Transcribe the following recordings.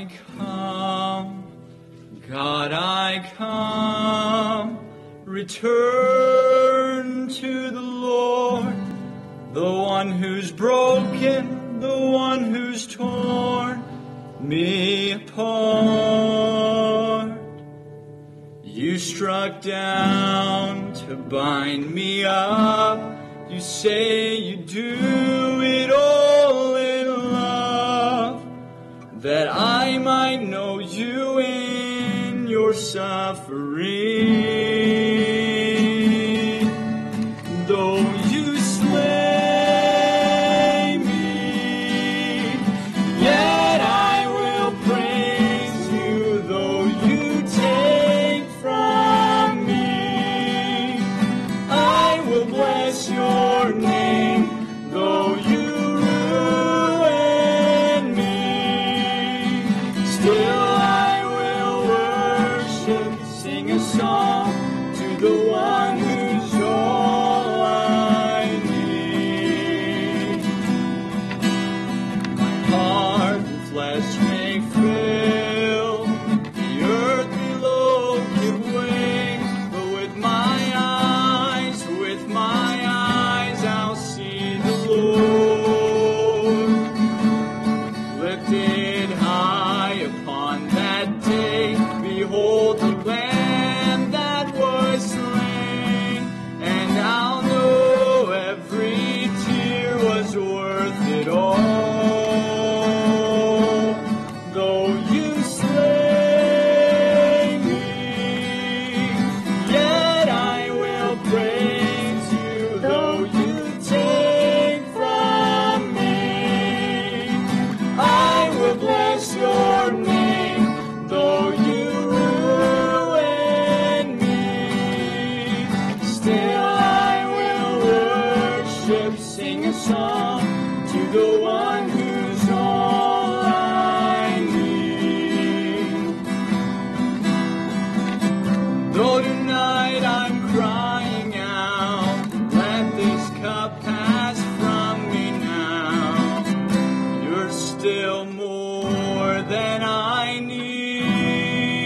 I come, God, I come, return to the Lord, the one who's broken, the one who's torn me apart. You struck down to bind me up. You say you do it your suffering. Though you slay me, yet I will praise you. Though you take from me, I will bless your name. Though you ruin me, still flesh may fail, the earth below give way, but with my eyes, with my eyes, I'll see the Lord lifted high upon that day. Behold the Lamb to the one who's all I need. Though tonight I'm crying out, let this cup pass from me now. You're still more than I need.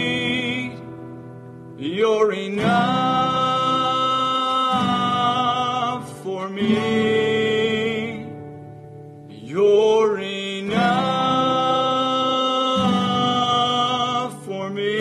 You're enough for me.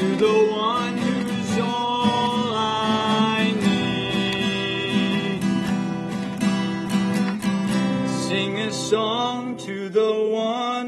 to the one who's all I need. Sing a song to the one